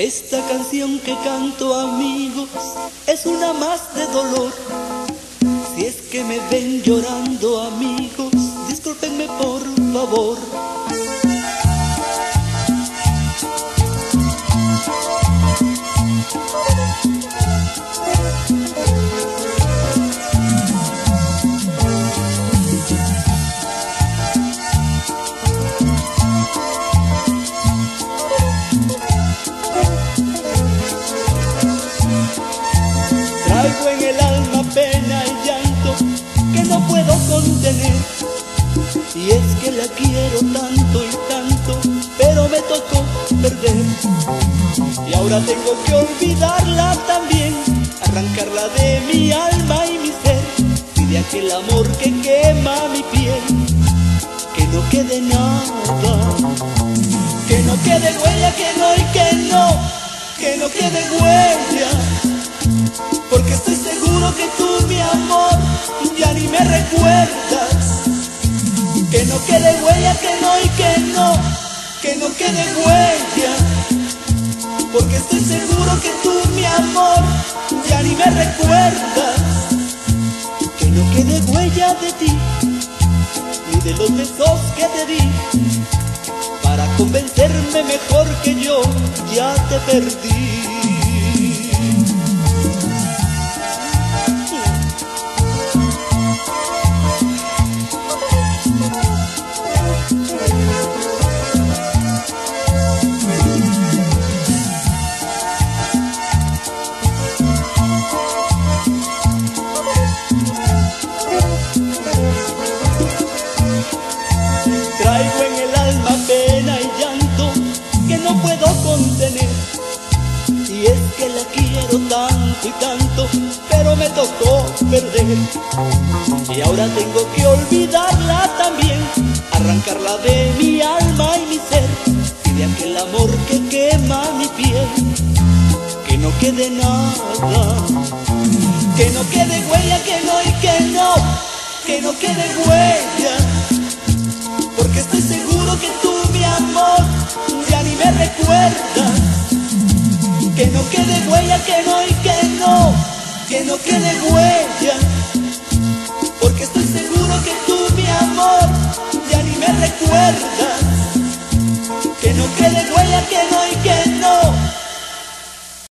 Esta canción que canto amigos es una más de dolor. Si es que me ven llorando amigos, discúlpenme por favor. Que no puedo contener. Y es que la quiero tanto y tanto, pero me tocó perder. Y ahora tengo que olvidarla también, arrancarla de mi alma y mi ser. Y de aquel amor que quema mi piel, que no quede nada. Que no quede huella, que no y que no, que no quede huella. Porque estoy seguro que tú, mi amor, Que no quede huella, que no y que no, que no quede huella. Porque estoy seguro que tú, mi amor, ya ni me recuerdas. Que no quede huella de ti, ni de los besos que te di. Para convencerme mejor que yo, ya te perdí. No puedo contener. Y es que la quiero tanto y tanto, pero me tocó perder. Y ahora tengo que olvidarla también, arrancarla de mi alma y mi ser. Y de aquel amor que quema mi piel, que no quede nada. Que no quede huella, que no y que no, que no quede huella. Porque estoy Que no quede huella, que no y que no, que no quede huella.